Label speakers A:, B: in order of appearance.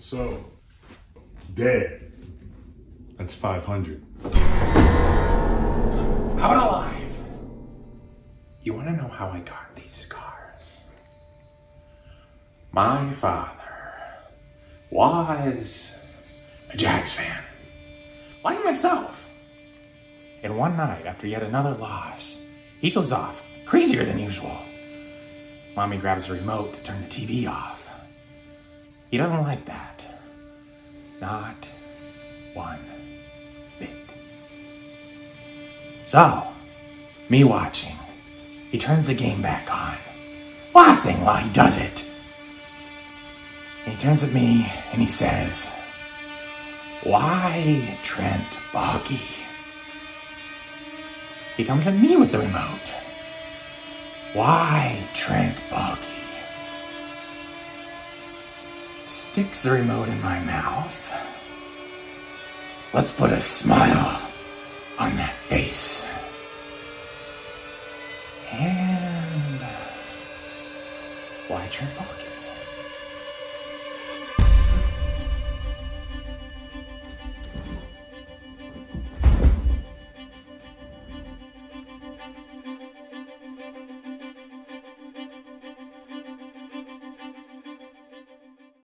A: So, dead. That's 500.
B: How about alive? You want to know how I got these scars? My father was a Jags fan, like myself. And one night, after yet another loss, he goes off, crazier than usual. Mommy grabs the remote to turn the TV off. He doesn't like that. Not one bit. So, me watching, he turns the game back on, laughing while he does it. He turns at me and he says, Why Trent Baalke? He comes at me with the remote. Why Trent Baalke? Sticks the remote in my mouth. Let's put a smile on that face. And why Trent Baalke?